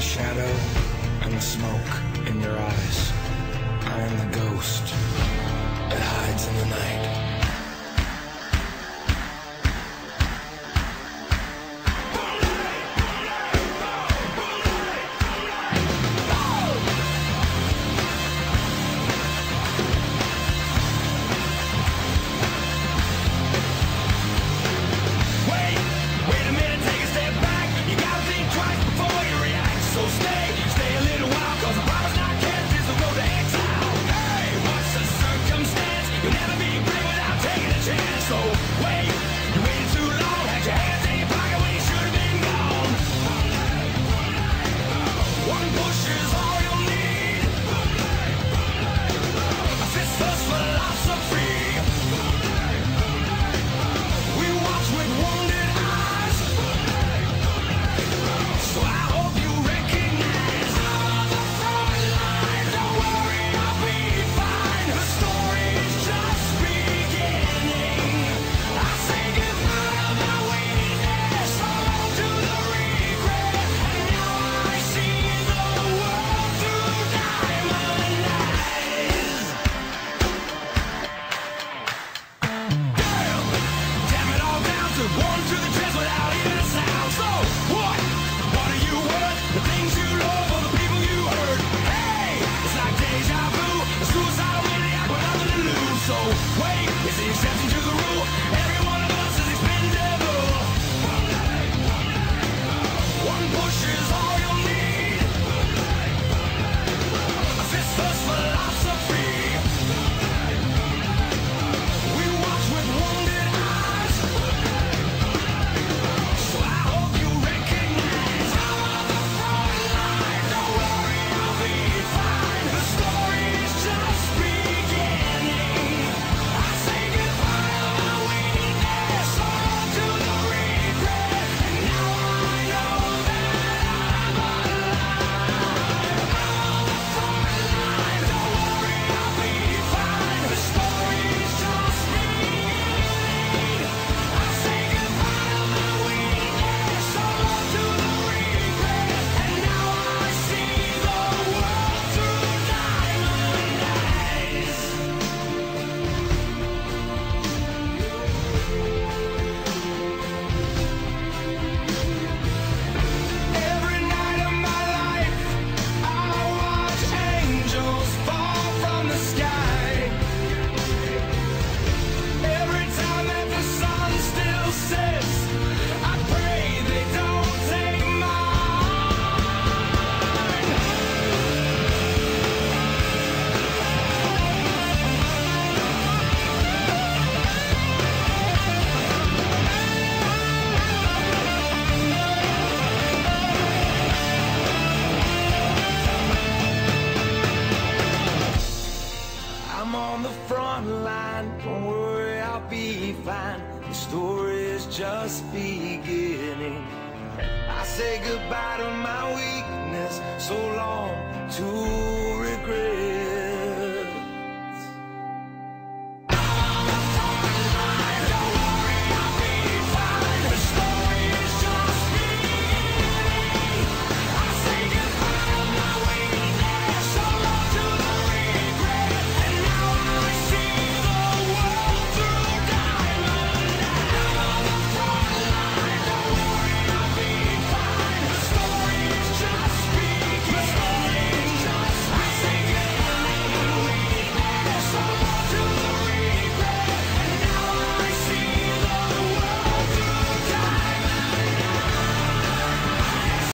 the shadow and the smoke in your eyes. I am the ghost that hides in the night. It's the exception to the rule. Every just beginning. I say goodbye to my weakness, so long to regret.